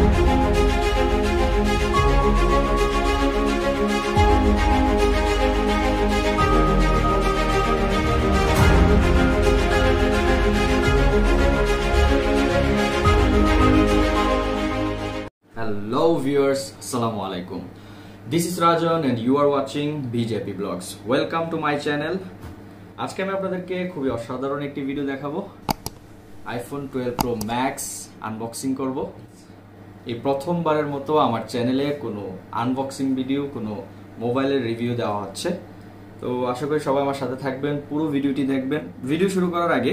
Hello viewers, Assalamu alaikum. This is Rajan and you are watching BJP Blogs. Welcome to my channel. আজকে আমি আপনাদেরকে খুবই অসাধারণ একটি ভিডিও দেখাবো iPhone twelve pro max unboxing করব এই প্রথমবারের মতো আমার চ্যানেলে কোনো আনবক্সিং ভিডিও কোনো মোবাইলের রিভিউ দেওয়া হচ্ছে। তো আশা করি সবাই আমার সাথে থাকবেন, পুরো ভিডিওটি দেখবেন। ভিডিও শুরু করার আগে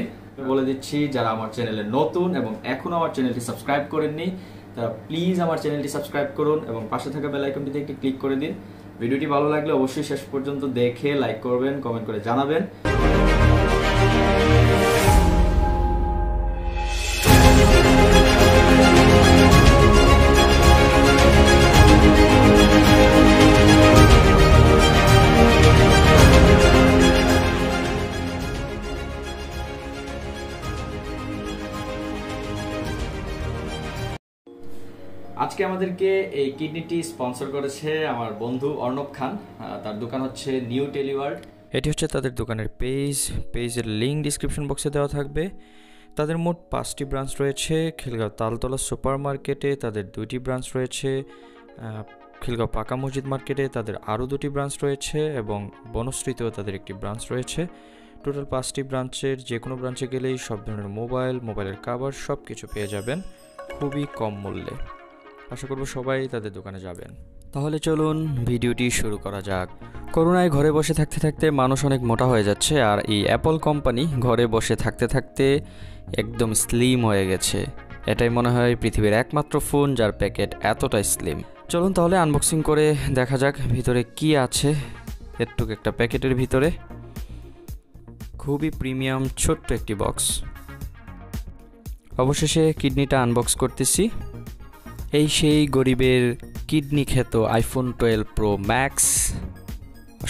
বলে দিচ্ছি, যারা আমার চ্যানেলে নতুন এবং এখনও আমার চ্যানেলটি সাবস্ক্রাইব করেননি, তারা প্লিজ আমার চ্যানেলটি সাবস্ক্রাইব করুন এবং পাশে থাকা বেল আইকনটিতে একটি ক্লিক করে দিন। ভিডিওটি ভালো লাগলে অবশ্যই শেষ পর্যন্ত দেখে লাইক করবেন কমেন্ট করে জানাবেন। আজকে আমাদেরকে এই কিডনিটি স্পন্সর করেছে আমার বন্ধু অর্ণব খান। তার দোকান হচ্ছে নিউ টেলিওয়ার্ল্ড। এটি হচ্ছে তাদের দোকানের পেজ। পেজের লিঙ্ক ডিসক্রিপশন বক্সে দেওয়া থাকবে। তাদের মোট পাঁচটি ব্রাঞ্চ রয়েছে। খিলগাঁও তালতলা সুপার মার্কেটে তাদের দুইটি ব্রাঞ্চ রয়েছে। খিলগাঁও পাকা মসজিদ মার্কেটে তাদের আরও দুটি ব্রাঞ্চ রয়েছে এবং বনশ্রীতেও তাদের একটি ব্রাঞ্চ রয়েছে। টোটাল পাঁচটি ব্রাঞ্চের যে কোনো ব্রাঞ্চে গেলেই সব ধরনের মোবাইল, মোবাইলের কাভার সব কিছু পেয়ে যাবেন। খুবই কম মূল্যে। আশা করব সবাই তাদের দোকানে যাবেন। তাহলে চলুন ভিডিওটি শুরু করা যাক। করোনায় ঘরে বসে থাকতে থাকতে মানুষ অনেক মোটা হয়ে যাচ্ছে আর এই অ্যাপল কোম্পানি ঘরে বসে থাকতে থাকতে একদম স্লিম হয়ে গেছে। এটাই মনে হয় পৃথিবীর একমাত্র ফোন যার প্যাকেট এতটাই স্লিম চলুন তাহলে আনবক্সিং করে দেখা যাক ভিতরে কি আছে। এরটুক একটা প্যাকেটের ভিতরে। খুবই প্রিমিয়াম ছোট্ট একটি বক্স অবশেষে কিডনিটা আনবক্স করতেছি। এই সেই গরিবের কিডনি খ্যাত আইফোন টুয়েলভ প্রো ম্যাক্স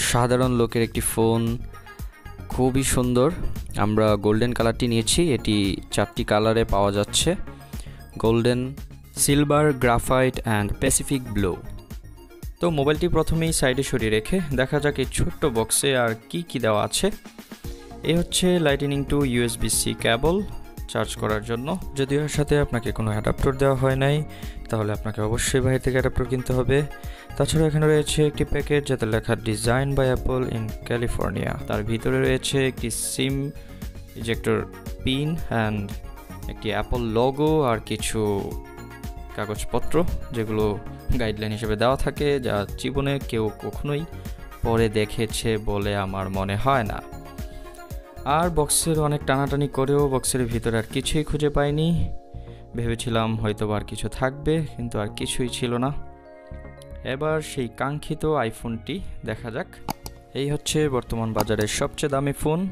সাধারণ লোকের একটি ফোন খুবই সুন্দর। আমরা গোল্ডেন কালারটি নিয়েছি, এটি চারটি কালারে পাওয়া যাচ্ছে। Golden silver graphite and pacific blue তো মোবাইলটি প্রথমেই সাইডে সরিয়ে রেখে দেখা যাক এই ছোট্ট বক্সে আর কি কি দেওয়া আছে। এ হচ্ছে lightning to USB C cable charge করার জন্য। যদি এর সাথে আপনাকে কোনো অ্যাডাপ্টার দেওয়া হয় নাই, তাহলে আপনাকে অবশ্যই বাইরে থেকে অ্যাডাপ্টার কিনতে হবে। তাছাড়া এখানে রয়েছে একটি প্যাকেট যাতে লেখা design by Apple in California তার ভিতরে রয়েছে একটি সিম ইজেক্টর পিন অ্যান্ড একটি অ্যাপল লোগো আর কিছু কাগজপত্র, যেগুলো গাইডলাইন হিসেবে দেওয়া থাকে, যা জীবনে কেউ কখনোই পরে দেখেছে বলে আমার মনে হয় না। আর বক্সের অনেক টানাটানি করেও বক্সের ভিতরে আর কিছুই খুঁজে পাইনি। ভেবেছিলাম হয়তো আর কিছু থাকবে কিন্তু আর কিছুই ছিল না। এবার সেই কাঙ্ক্ষিত আইফোনটি দেখা যাক। এই হচ্ছে বর্তমান বাজারের সবচেয়ে দামি ফোন।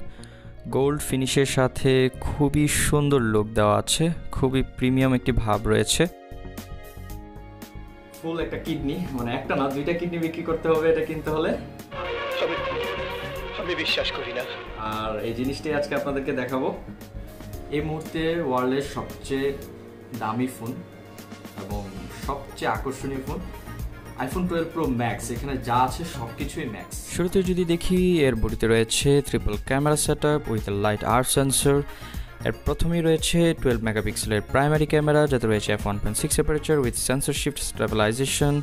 গোল্ড ফিনিশের সাথে খুবই সুন্দর লুক দেওয়া আছে খুবই প্রিমিয়াম একটি ভাব রয়েছে। ফুল একটা কিডনি মানে একটা না দুইটা কিডনি বিক্রি করতে হবে এটা কিনতে হলে। আমি আমি বিশ্বাস করি না। আর এই জিনিসটাই আজকে আপনাদেরকে দেখাবো। এই মুহূর্তে ওয়ার্ল্ডের সবচেয়ে দামি ফোন এবং সবচেয়ে আকর্ষণীয় phone iPhone twelve pro max এখানে যা আছে সব কিছুই ম্যাক্স শুরুতে যদি দেখি, এর বডিতে রয়েছে triple camera set up with LiDAR sensor এর প্রথমেই রয়েছে টুয়েলভ মেগাপিক্সেলের প্রাইমারি ক্যামেরা যাতে রয়েছে F one point six aperture with sensor shift stabilisation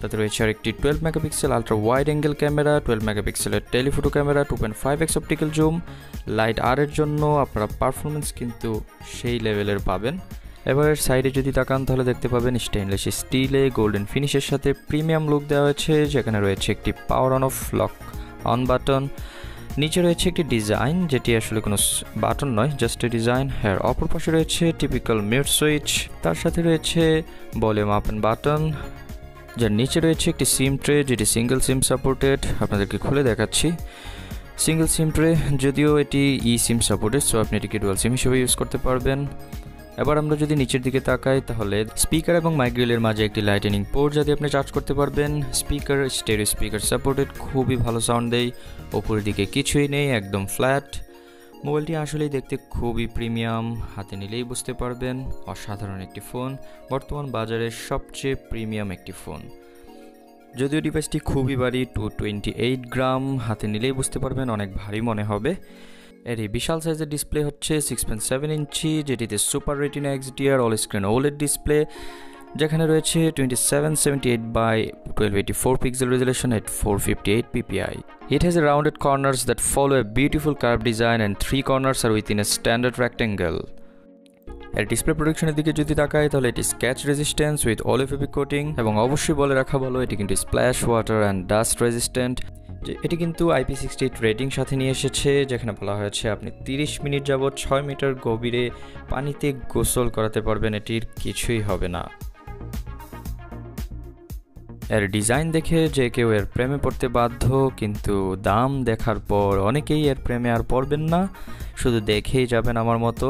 তাতে রয়েছে আরেকটি twelve megapixel ultra wide angle camera twelve মেগাপিক্সেলের telephoto camera two point five X optical zoom light আরের জন্য আপনারা পারফরমেন্স কিন্তু সেই লেভেলের পাবেন। এবার সাইডে যদি তাকান, তাহলে দেখতে পাবেন স্টেনলেস স্টিলে গোল্ডেন ফিনিশের সাথে প্রিমিয়াম লুক দেওয়া হয়েছে, যেখানে রয়েছে একটি power on off lock on button নিচে রয়েছে একটি ডিজাইন যেটি আসলে কোনো বাটন নয় জাস্ট ডিজাইন হ্যার অপর পাশে রয়েছে টিপিক্যাল মিউট সুইচ তার সাথে রয়েছে ভলিউম আপ অ্যান্ড বাটন যার নিচে রয়েছে একটি সিম ট্রে যেটি সিঙ্গেল সিম সাপোর্টেড আপনাদেরকে খুলে দেখাচ্ছি। সিঙ্গেল সিম ট্রে যদিও এটি ই সিম সাপোর্টেড সো আপনি এটিকে ডুয়াল সিম হিসেবে ইউজ করতে পারবেন। এবার আমরা যদি নিচের দিকে তাকাই, তাহলে স্পিকার এবং মাইগ্রিলের মাঝে একটি লাইটেনিং পোর্ট যাতে আপনি চার্জ করতে পারবেন। স্পিকার স্টেরিও স্পিকার সাপোর্টেড খুবই ভালো সাউন্ড দেয়। ওপরের দিকে কিছুই নেই, একদম ফ্ল্যাট মোবাইলটি আসলেই দেখতে খুবই প্রিমিয়াম হাতে নিলেই বুঝতে পারবেন। অসাধারণ একটি ফোন বর্তমান বাজারের সবচেয়ে প্রিমিয়াম একটি ফোন যদিও ডিভাইসটি খুবই ভারী টু টোয়েন্টি এইট গ্রাম হাতে নিলেই বুঝতে পারবেন, অনেক ভারী মনে হবে। এর এই বিশাল সাইজের ডিসপ্লে হচ্ছে সিক্স পয়েন্ট সেভেন ইঞ্চি, যেটিতে super retina XDR all screen OLED display যেখানে রয়েছে twenty seven seventy eight by twelve eighty four pixel resolution at four fifty eight PPI It has rounded corners that follow a beautiful curved design and three corners are within a standard rectangle. এর display প্রোটেকশনের দিকে যদি তাকাই, তাহলে এটি scratch resistance with oleophobic coating এবং অবশ্যই বলে রাখা ভালো, এটি কিন্তু splash water and dust resistant এটি কিন্তু আইপি সিক্সটি এইট রেটিং সাথে নিয়ে এসেছে, যেখানে বলা হয়েছে আপনি তিরিশ মিনিট যাবৎ ছয় মিটার গভীরে পানিতে গোসল করাতে পারবেন, এটির কিছুই হবে না। এর ডিজাইন দেখে যে কেউ এর প্রেমে পড়তে বাধ্য, কিন্তু দাম দেখার পর অনেকেই এর প্রেমে আর পড়বেন না। শুধু দেখেই যাবেন আমার মতো।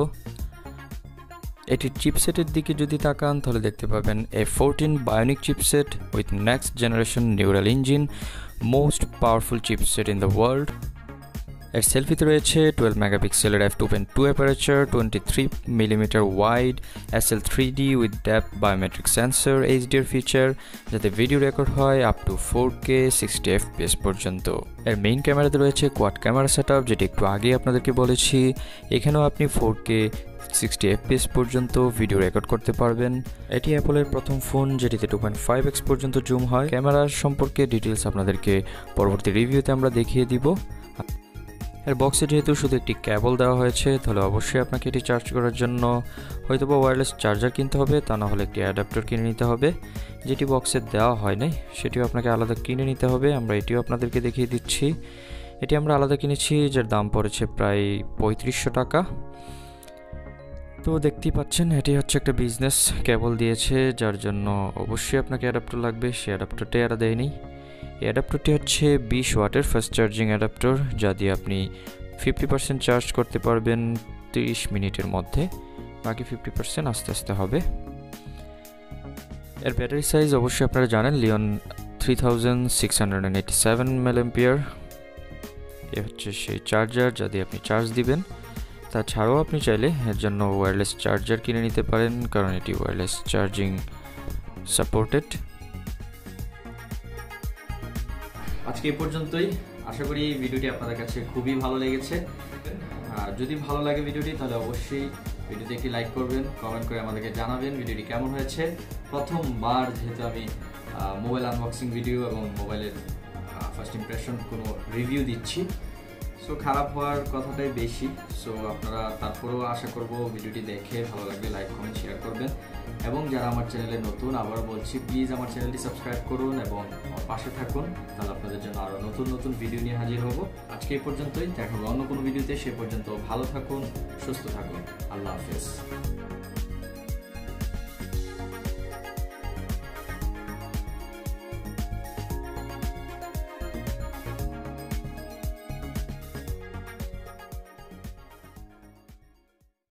এটির চিপসেটের দিকে যদি তাকান, তাহলে দেখতে পাবেন A fourteen bionic chipset with next generation neural engine, most powerful chipset in the world. এর সেলফিতে রয়েছে টুয়েলভ মেগাপিক্সেলের F two point two aperture, twenty three millimetre wide, S L three D with DAP biometric sensor এইচডির feature, যাতে video record হয় up to four K sixty FPS পর্যন্ত। এর main ক্যামেরাতে রয়েছে কোয়াড ক্যামেরা সেট আপ যেটি একটু আগে আপনাদেরকে বলেছি। এখানেও আপনি ফোর কে সিক্সটি এফপিএস পর্যন্ত ভিডিও রেকর্ড করতে পারবেন। এটি অ্যাপলের প্রথম ফোন যেটিতে টু পয়েন্ট ফাইভ এক্স পর্যন্ত জুম হয়। ক্যামেরার সম্পর্কে ডিটেলস আপনাদেরকে পরবর্তী রিভিউতে আমরা দেখিয়ে দিব। এর বক্সে যেহেতু শুধু একটি ক্যাবল দেওয়া হয়েছে, তাহলে অবশ্যই আপনাকে এটি চার্জ করার জন্য হয়তো বা ওয়্যারলেস চার্জার কিনতে হবে, তা না হলে একটি অ্যাডাপ্টার কিনে নিতে হবে। যেটি বক্সে দেওয়া হয় নাই, সেটিও আপনাকে আলাদা কিনে নিতে হবে। আমরা এটিও আপনাদেরকে দেখিয়ে দিচ্ছি। এটি আমরা আলাদা কিনেছি, যার দাম পড়েছে প্রায় পঁয়ত্রিশশো টাকা। তো দেখতেই পাচ্ছেন এটি হচ্ছে একটা বিজনেস কেবল দিয়েছে, যার জন্য অবশ্যই আপনাকে অ্যাডাপ্টার লাগবে। সে অ্যাডাপ্টারটাই এরা দেয়নি। এই অ্যাডাপ্টারটি হচ্ছে বিশ ওয়াটের ফাস্ট চার্জিং অ্যাডাপ্টার যা দিয়ে আপনি ফিফটি পার্সেন্ট চার্জ করতে পারবেন তিরিশ মিনিটের মধ্যে। বাকি ফিফটি পার্সেন্ট আস্তে আস্তে হবে। এর ব্যাটারি সাইজ অবশ্যই আপনারা জানেন, Li-ion three thousand six hundred and eighty seven milliampere এ হচ্ছে সেই চার্জার যা দিয়ে আপনি চার্জ দিবেন। তাছাড়াও আপনি চাইলে এর জন্য ওয়্যারলেস চার্জার কিনে নিতে পারেন, কারণ এটি ওয়্যারলেস চার্জিং সাপোর্টেড আজকে এই পর্যন্তই। আশা করি ভিডিওটি আপনাদের কাছে খুবই ভালো লেগেছে। আর যদি ভালো লাগে ভিডিওটি, তাহলে অবশ্যই ভিডিওতে একটি লাইক করবেন কমেন্ট করে আমাদেরকে জানাবেন ভিডিওটি কেমন হয়েছে। প্রথমবার যেহেতু আমি মোবাইল আনবক্সিং ভিডিও এবং মোবাইলের ফার্স্ট ইমপ্রেশন কোনো রিভিউ দিচ্ছি। সো খারাপ হওয়ার কথাটাই বেশি। সো আপনারা তারপরেও আশা করব ভিডিওটি দেখে ভালো লাগলে লাইক কমেন্ট শেয়ার করবেন। এবং যারা আমার চ্যানেলে নতুন আবার বলছি প্লিজ আমার চ্যানেলটি সাবস্ক্রাইব করুন এবং পাশে থাকুন। তাহলে আপনাদের জন্য আরও নতুন নতুন ভিডিও নিয়ে হাজির হব। আজকে এই পর্যন্তই, দেখা হবে অন্য কোনো ভিডিওতে সে পর্যন্ত ভালো থাকুন, সুস্থ থাকুন। আল্লাহ হাফেজ।